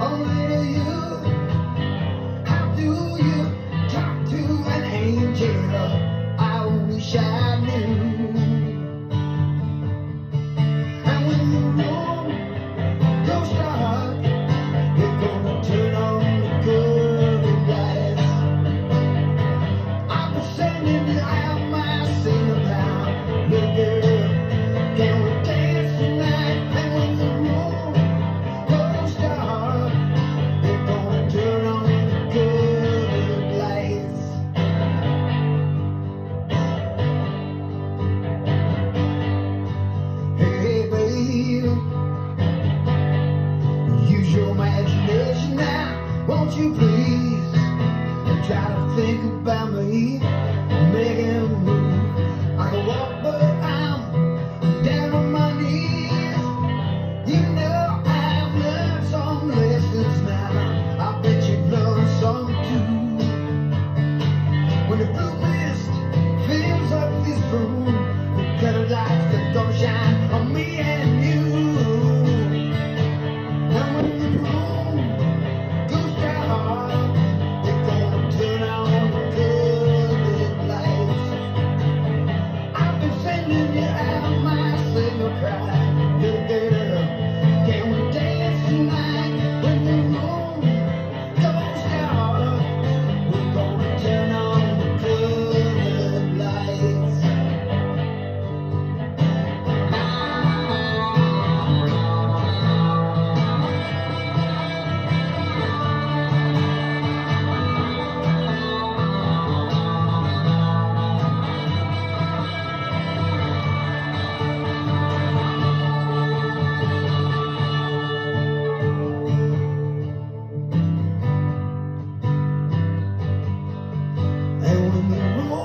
only to you. How do you talk to an angel? Won't you please? Try to think about me, making a move. I can walk, but I'm down on my knees. You know I've learned some lessons now. I bet you've learned some too. When the blue mist fills up this room, the better lights that gonna shine when you roll.